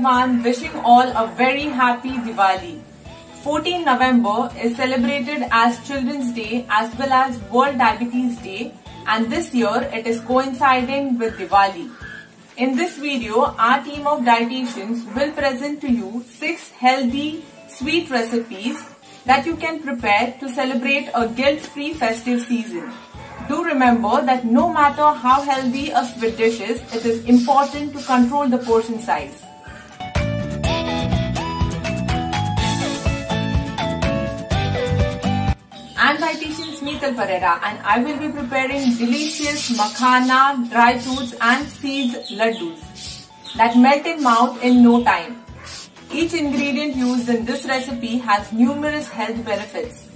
everyone, wishing all a very happy Diwali. 14 November is celebrated as Children's Day as well as World Diabetes Day and this year it is coinciding with Diwali. In this video, our team of dietitians will present to you 6 healthy sweet recipes that you can prepare to celebrate a guilt-free festive season. Do remember that no matter how healthy a sweet dish is, it is important to control the portion size. Pereira and I will be preparing delicious makhana, dry fruits and seeds laddus that melt in mouth in no time. Each ingredient used in this recipe has numerous health benefits.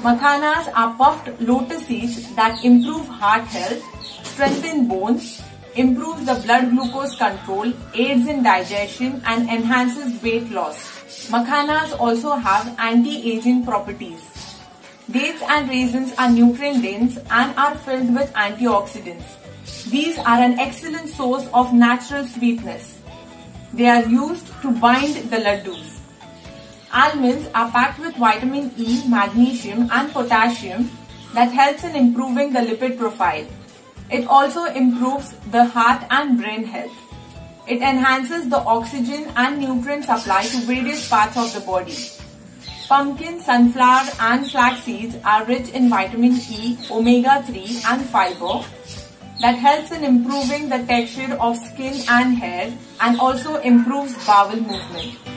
Makhanas are puffed lotus seeds that improve heart health, strengthen bones, improves the blood glucose control, aids in digestion and enhances weight loss. Makhanas also have anti-aging properties. Dates and raisins are nutrient dense and are filled with antioxidants. These are an excellent source of natural sweetness. They are used to bind the laddus. Almonds are packed with vitamin E, magnesium and potassium that helps in improving the lipid profile. It also improves the heart and brain health. It enhances the oxygen and nutrient supply to various parts of the body. Pumpkin, sunflower and flax seeds are rich in vitamin E, omega-3 and fiber that helps in improving the texture of skin and hair and also improves bowel movement.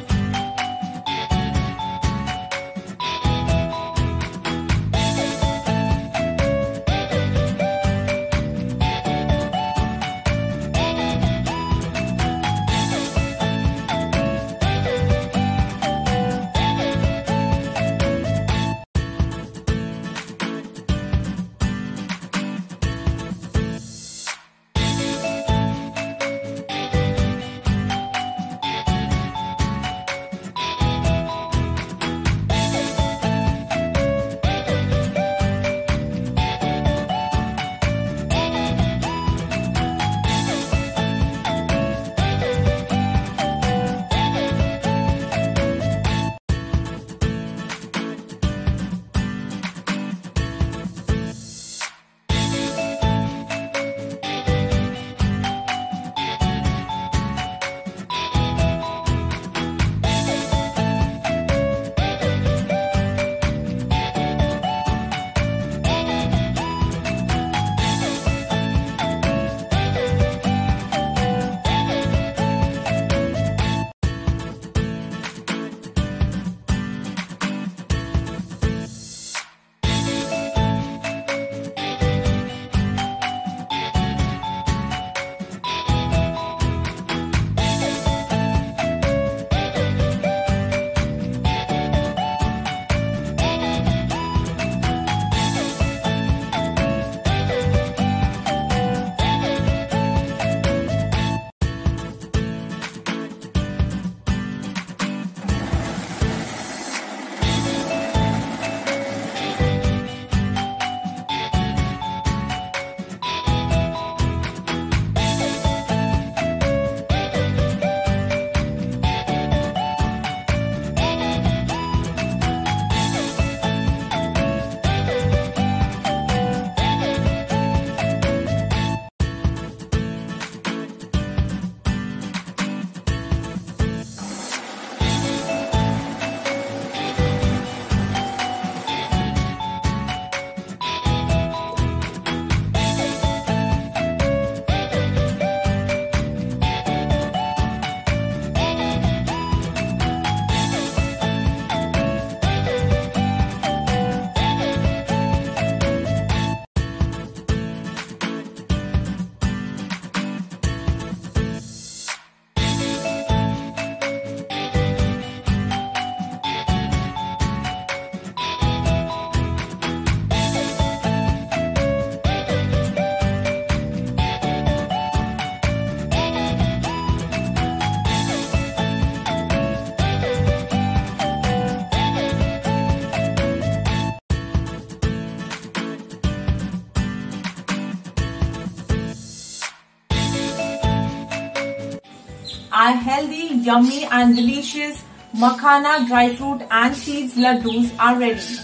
Yummy and delicious makhana dry fruit and seeds laddus are ready.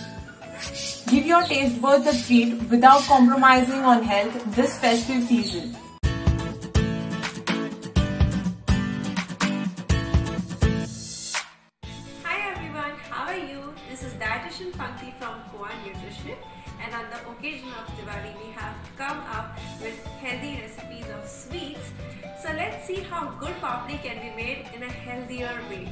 Give your taste buds a treat without compromising on health this festive season. Nutrition and on the occasion of Diwali we have come up with healthy recipes of sweets. So let's see how Gud Papdi can be made in a healthier way.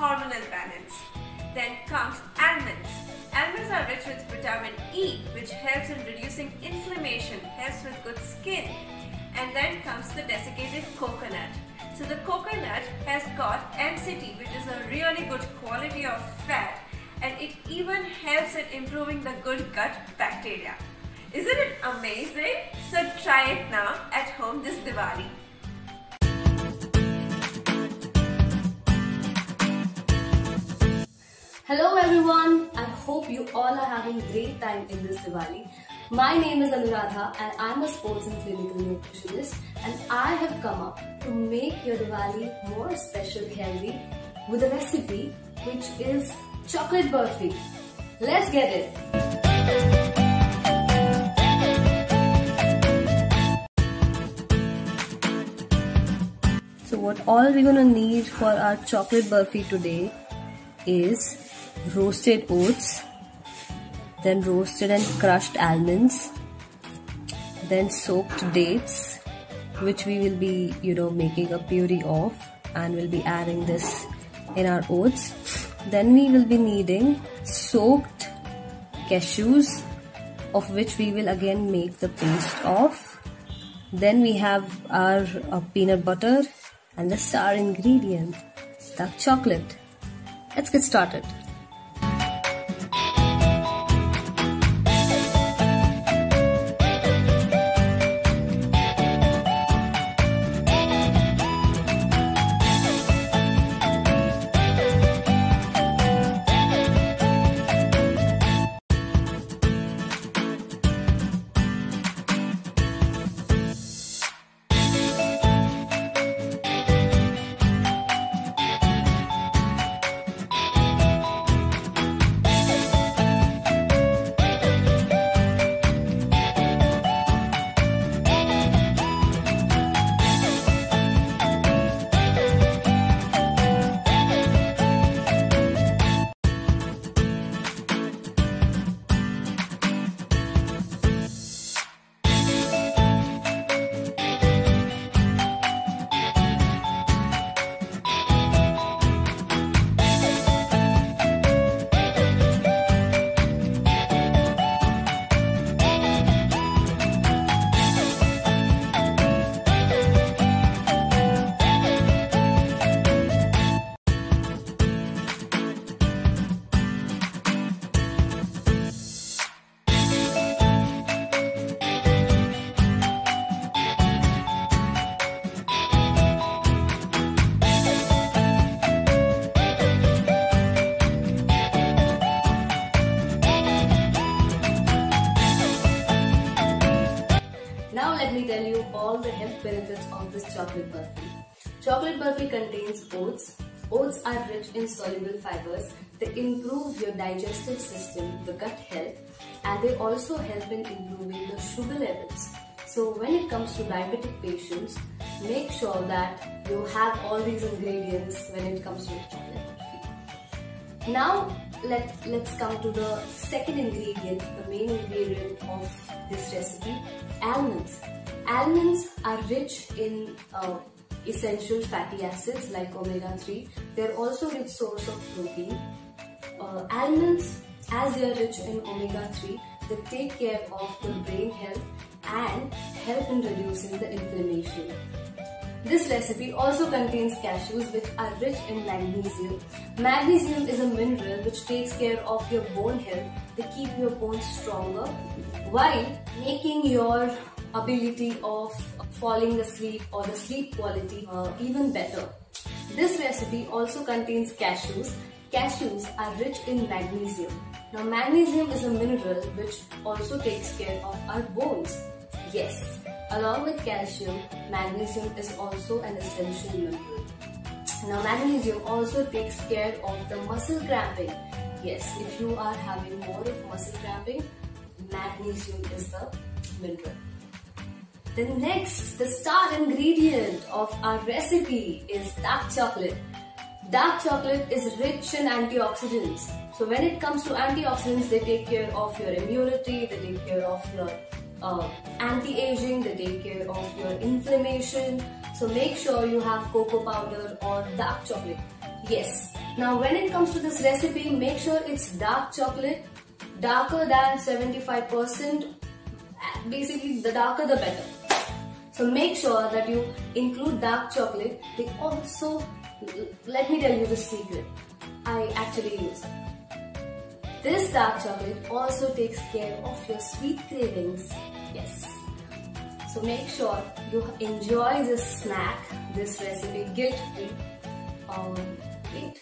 Hormonal balance. Then comes almonds. Almonds are rich with vitamin E which helps in reducing inflammation, helps with good skin. And then comes the desiccated coconut. So the coconut has got MCT which is a really good quality of fat and it even helps in improving the good gut bacteria. Isn't it amazing? So try it now at home this Diwali. Hello everyone, I hope you all are having great time in this Diwali. My name is Anuradha and I'm a sports and clinical nutritionist and I have come up to make your Diwali more special healthy with a recipe which is chocolate burfi. Let's get it! So what all we're gonna need for our chocolate burfi today is roasted oats, then roasted and crushed almonds, then soaked dates, which we will be, you know, making a puree of and we'll be adding this in our oats. Then we will be needing soaked cashews of which we will again make the paste of Then we have our uh, peanut butter and the star ingredient, dark chocolate. Let's get started. Chocolate burfi. Chocolate burfi contains oats. Oats are rich in soluble fibers. They improve your digestive system, the gut health, and they also help in improving the sugar levels. So when it comes to diabetic patients, make sure that you have all these ingredients when it comes to chocolate burfi. Now let let's come to the second ingredient, the main ingredient of this recipe, almonds. Almonds are rich in uh, essential fatty acids like omega-3. They're also rich source of protein. Uh, almonds, as they are rich in omega-3, they take care of the brain health and help in reducing the inflammation. This recipe also contains cashews which are rich in magnesium. Magnesium is a mineral which takes care of your bone health. They keep your bones stronger while making your ability of falling asleep or the sleep quality uh, even better. This recipe also contains cashews. Cashews are rich in magnesium. Now magnesium is a mineral which also takes care of our bones. Yes, along with calcium, magnesium is also an essential mineral. Now magnesium also takes care of the muscle cramping. Yes, if you are having more of muscle cramping, magnesium is the mineral. The next, the star ingredient of our recipe is dark chocolate. Dark chocolate is rich in antioxidants. So when it comes to antioxidants, they take care of your immunity, they take care of your uh, anti-aging, they take care of your inflammation. So make sure you have cocoa powder or dark chocolate. Yes. Now when it comes to this recipe, make sure it's dark chocolate, darker than 75%. Basically, the darker the better. So make sure that you include dark chocolate. They also, let me tell you the secret. I actually use This dark chocolate also takes care of your sweet cravings. Yes. So make sure you enjoy this snack, this recipe guilt free. Um, wait,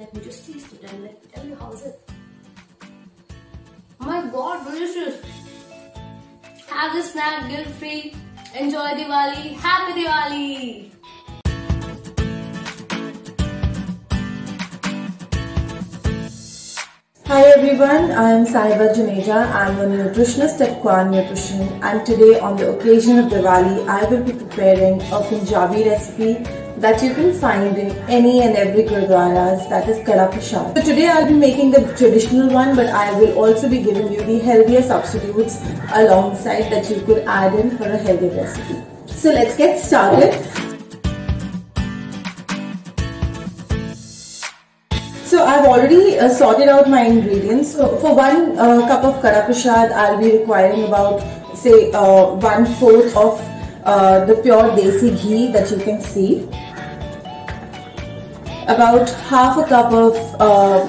let me just taste it and let me tell you how is it. My god, delicious! Have this snack guilt free. Enjoy Diwali. Happy Diwali! Hi everyone, I am Saiba Juneja. I am a nutritionist at Qua Nutrition and today on the occasion of Diwali, I will be preparing a Punjabi recipe that you can find in any and every Gurdwaras that is Kada. So today I'll be making the traditional one but I will also be giving you the healthier substitutes alongside that you could add in for a healthy recipe. So let's get started. So I've already uh, sorted out my ingredients. So for one uh, cup of Kada I'll be requiring about say uh, one fourth of uh, the pure desi ghee that you can see. About half a cup of uh,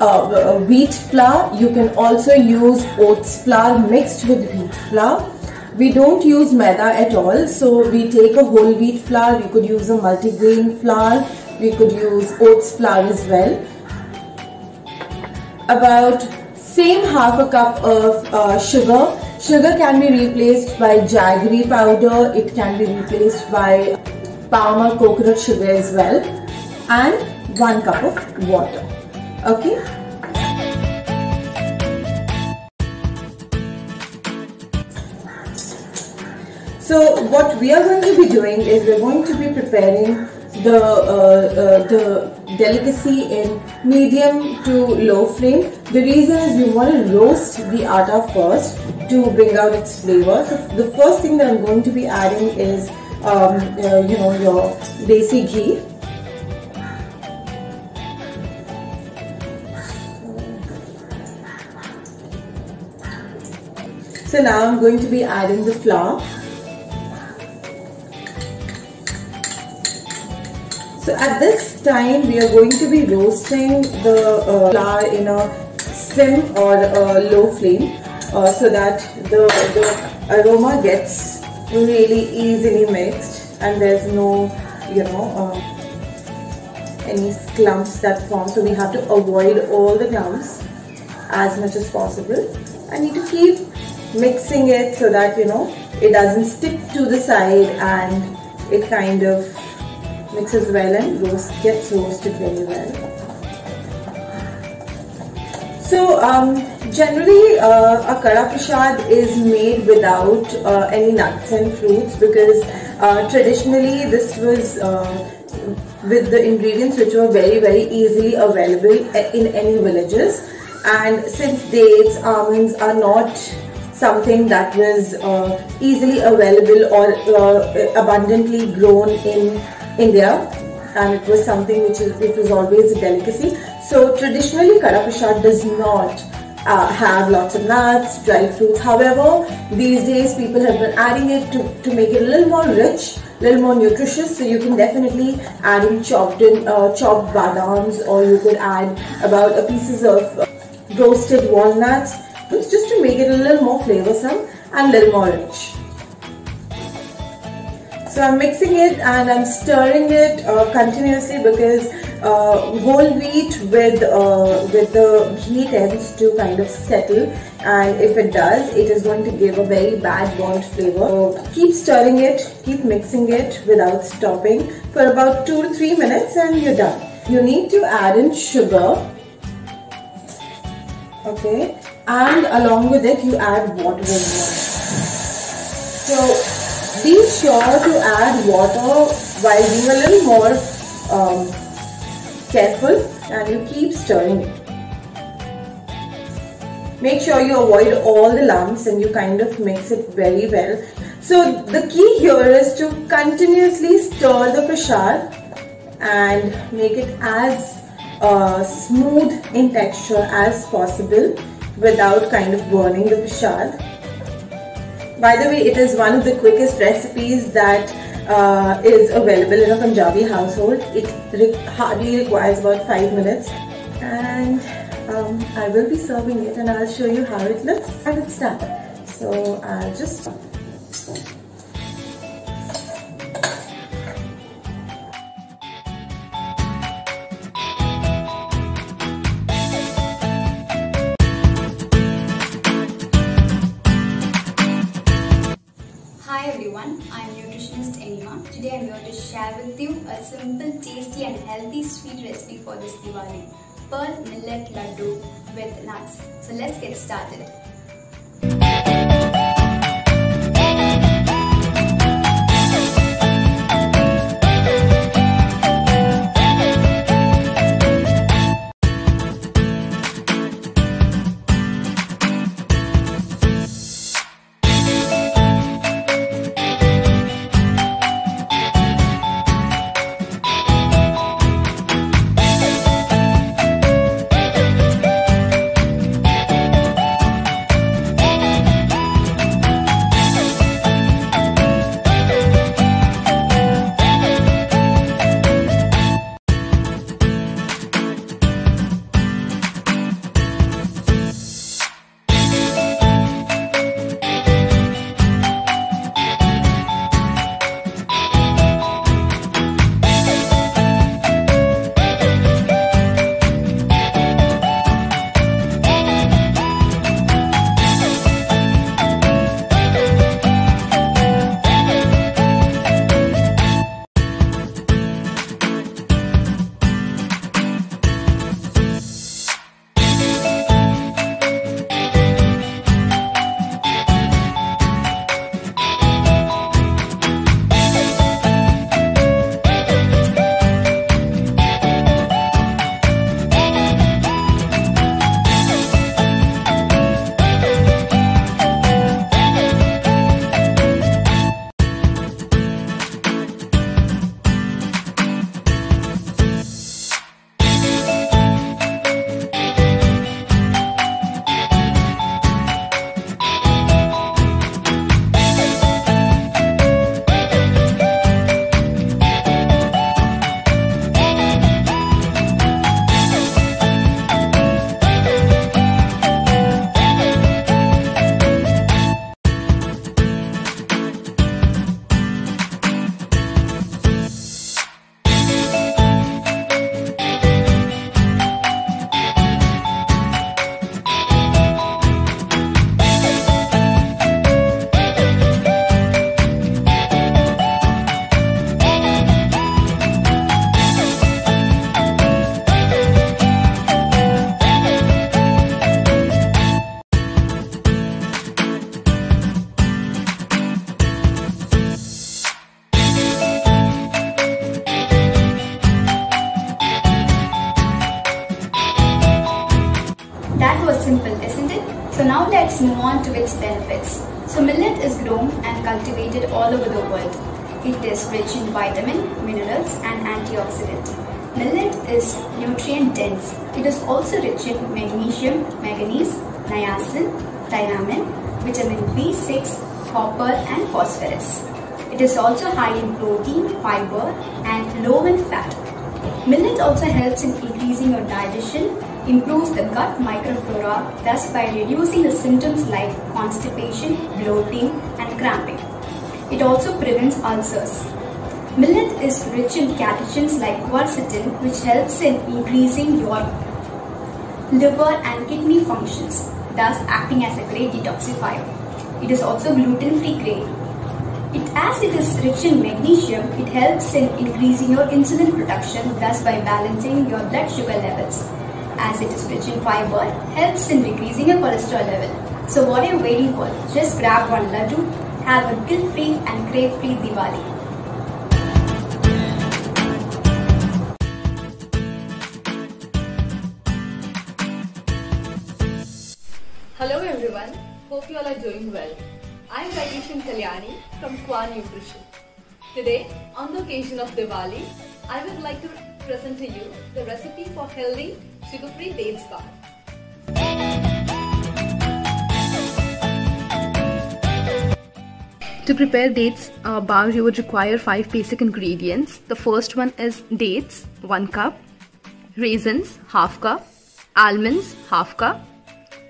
uh, wheat flour. You can also use oats flour mixed with wheat flour. We don't use maida at all. So we take a whole wheat flour. We could use a multigrain flour. We could use oats flour as well. About same half a cup of uh, sugar. Sugar can be replaced by jaggery powder. It can be replaced by Palmer coconut sugar as well. And one cup of water. Okay. So what we are going to be doing is we're going to be preparing the uh, uh, the delicacy in medium to low flame. The reason is we want to roast the atta first to bring out its flavor. So the first thing that I'm going to be adding is um, uh, you know your desi ghee. So now I'm going to be adding the flour. So at this time we are going to be roasting the uh, flour in a sim or a low flame uh, so that the, the aroma gets really easily mixed and there's no you know uh, any clumps that form so we have to avoid all the clumps as much as possible I need to keep mixing it so that you know it doesn't stick to the side and it kind of mixes well and roast, gets roasted very well. So um, generally uh, a Kada Prasad is made without uh, any nuts and fruits because uh, traditionally this was uh, with the ingredients which were very very easily available in any villages and since dates, almonds are not something that was uh, easily available or uh, abundantly grown in India and it was something which is it was always a delicacy. So traditionally Kada Prasad does not uh, have lots of nuts, dried fruits. However, these days people have been adding it to, to make it a little more rich, a little more nutritious. So you can definitely add in chopped in uh, chopped badams or you could add about a pieces of roasted walnuts just to make it a little more flavorsome and a little more rich. So I'm mixing it and I'm stirring it uh, continuously because uh, whole wheat with uh, with the ghee tends to kind of settle and if it does it is going to give a very bad burnt flavor. So keep stirring it, keep mixing it without stopping for about 2 to 3 minutes and you're done. You need to add in sugar okay and along with it you add water. So be sure to add water while being a little more um, careful and you keep stirring it. Make sure you avoid all the lumps and you kind of mix it very well. So the key here is to continuously stir the prasad and make it as uh, smooth in texture as possible without kind of burning the prasad. By the way, it is one of the quickest recipes that uh, is available in a Punjabi household. It re hardly requires about 5 minutes and um, I will be serving it and I'll show you how it looks and it's done. So I'll just simple, tasty and healthy sweet recipe for this Diwali. Pearl Millet Laddu with nuts. So let's get started. Cultivated all over the world. It is rich in vitamin, minerals and antioxidant. Millet is nutrient dense. It is also rich in magnesium, manganese, niacin, thiamine, vitamin B6, copper and phosphorus. It is also high in protein, fiber and low in fat. Millet also helps in increasing your digestion, improves the gut microflora, thus by reducing the symptoms like constipation, bloating and cramping. It also prevents ulcers. Millet is rich in catechins like quercetin which helps in increasing your liver and kidney functions, thus acting as a great detoxifier. It is also gluten-free grain it, as it is rich in magnesium, it helps in increasing your insulin production, thus by balancing your blood sugar levels. As it is rich in fiber, helps in decreasing your cholesterol level. So what are you waiting for? Just grab one laddu, have a guilt-free and crave-free Diwali. Hello everyone, hope you all are doing well. I'm Vaidishan Kalyani from Qua Nutrition. Today, on the occasion of Diwali, I would like to present to you the recipe for healthy sugar-free dates bar. To prepare dates uh, bar, you would require five basic ingredients. The first one is dates, one cup, raisins, half cup, almonds, half cup,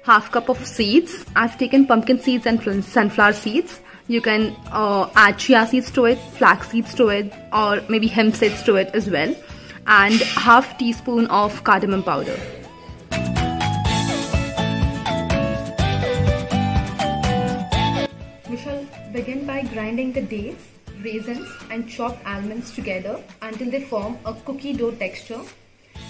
half cup of seeds. I've taken pumpkin seeds and sunflower seeds. You can uh, add chia seeds to it, flax seeds to it, or maybe hemp seeds to it as well. And half teaspoon of cardamom powder. By grinding the dates, raisins and chopped almonds together until they form a cookie dough texture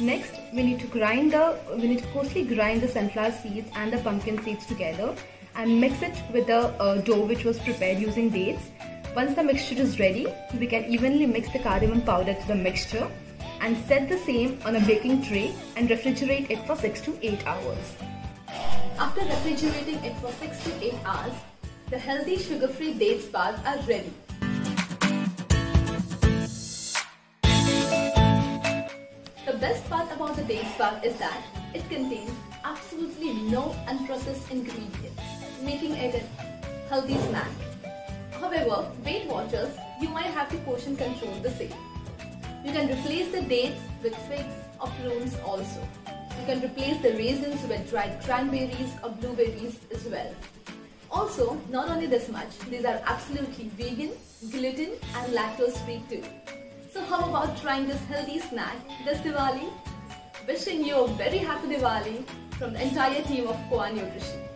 Next, we need to grind the, we need to coarsely grind the sunflower seeds and the pumpkin seeds together and mix it with the uh, dough which was prepared using dates. Once the mixture is ready, we can evenly mix the cardamom powder to the mixture and set the same on a baking tray and refrigerate it for 6 to 8 hours. After refrigerating it for 6 to 8 hours, the healthy sugar-free dates bars are ready. The best part about the dates bar is that it contains absolutely no unprocessed ingredients, making it a healthy snack. However, Weight Watchers, you might have to portion control the same. You can replace the dates with figs or prunes also. You can replace the raisins with dried cranberries or blueberries as well. Also, not only this much, these are absolutely vegan, gluten and lactose free too. So how about trying this healthy snack this Diwali? Wishing you a very happy Diwali from the entire team of Qua Nutrition.